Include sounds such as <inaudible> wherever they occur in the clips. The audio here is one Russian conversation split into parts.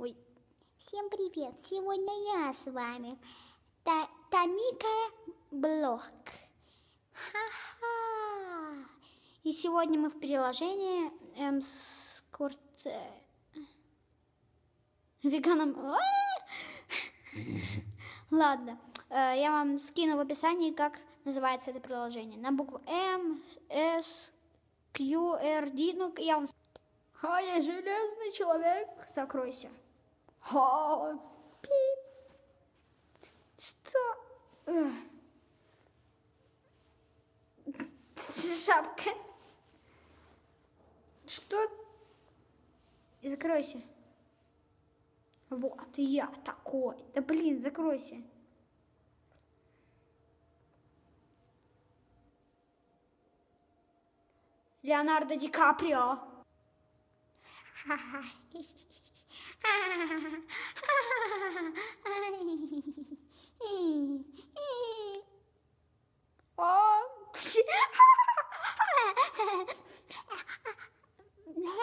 Ой. Всем привет! Сегодня я с вами. Та Тамика Блог. Ха-ха! И сегодня мы в приложении эм, с курт... э, Веганом... А! Ладно, э, я вам скину в описании, как называется это приложение. На букву М, С, Q, R, D. Ну, я вам... А, я железный человек. Закройся. Ха, пип. Что? Шапка. Что? Закройся. Вот, я такой. Да блин, закройся. Леонардо Ди Каприо. <laughs> 哈哈哈哈哈哈！哈哈哈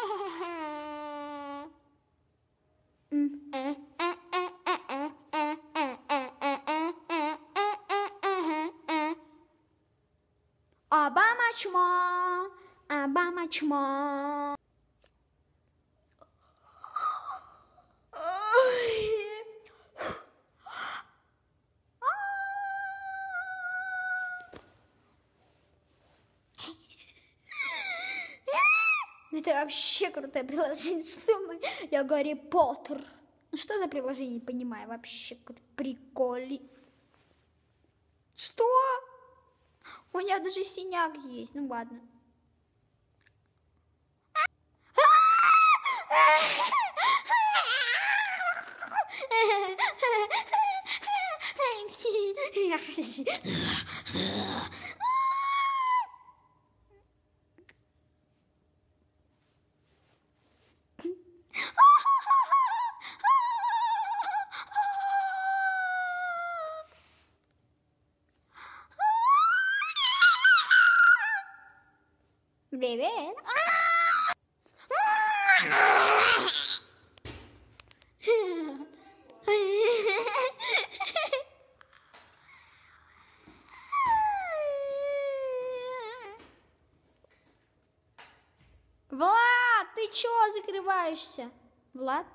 哈哈哈！嗯，哎。阿爸妈去吗？阿爸妈去吗？Это вообще крутое приложение. <laughs> Что мы? Я Гарри Поттер. Ну что за приложение, не понимаю. Вообще какой-то приколи. Что? У меня даже синяк есть. Ну ладно. <laughs> Привет. Влад, чего закрываешься? Влад?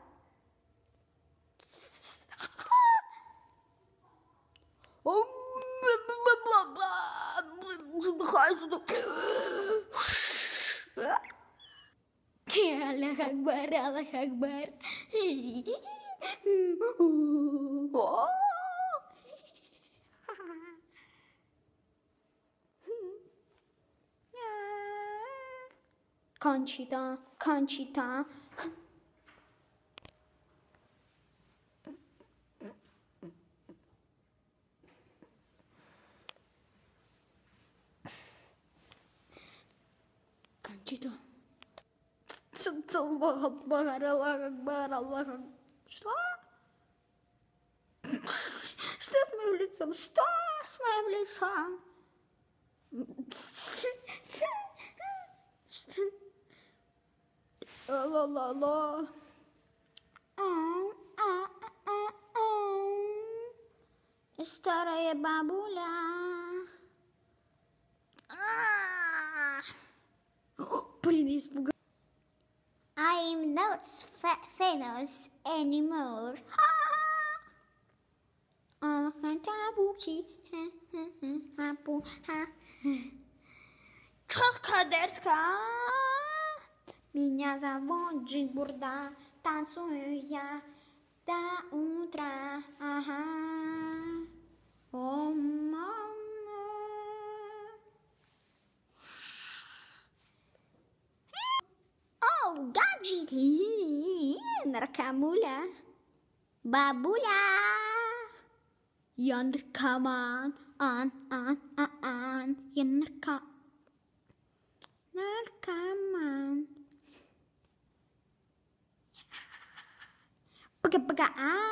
Аллах Акбар, Аллах Акбар. Кончита, Кончита. Кончита. Что? Что с моим лицом? Что с моим лицом? Ла-ла-ла. Старая бабуля. А. О, Блин, я испугалась. I'm <gasps> not fa- famous anymore. А, табуки. Апу, ха. Чокадерска. Меня зовут Джигурда, танцую я до утра. Ага. О, мама. О, гаджеты, наркомуля, бабуля. Я наркоман, ан, ан, ан, ан, я нарко... Наркоман. Пока-пока. А.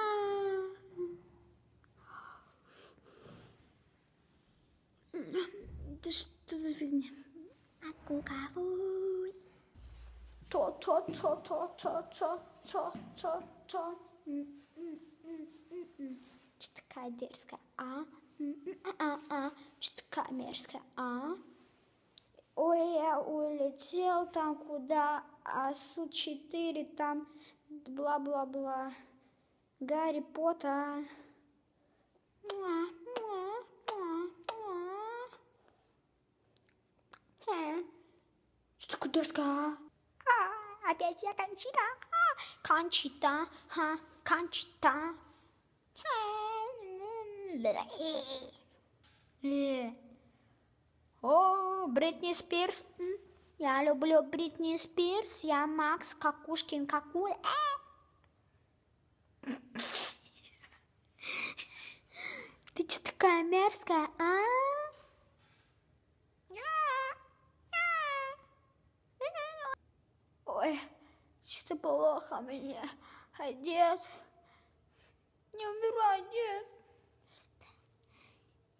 Это что за фигня? Акукавуй. То, то, то, то, то, то, то, то, Что? Такая дерзкая, а? А, а, что такая мерзкая, а? Ой, я улетел там куда, а Су-4 там бла-бла-бла. Гарри Поттер. Муа. Хе. Что такое дерзкая, а? А, опять я Кончита. А, Кончита, ха, Кончита. О, Бритни Спирс. Я люблю Бритни Спирс. Я Макс Какушкин Какуль. Э. Такая мерзкая, а? Ой, что-то плохо мне. А дед? Не умирай, дед.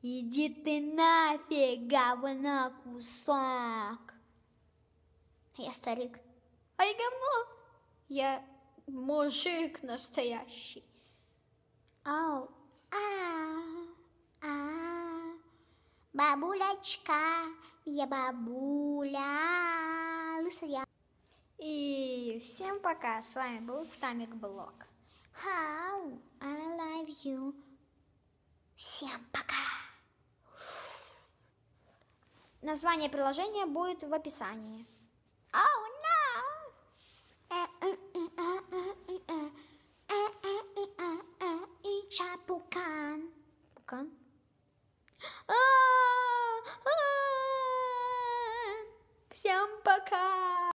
Иди ты нафиг, говно кусок. Я старик. А я говно. Я мужик настоящий. Ау, а, а, бабулечка, я бабуля, лысая. И всем пока, с вами был Тамик Блог. How I love you. Всем пока. Название приложения будет в описании. Ау,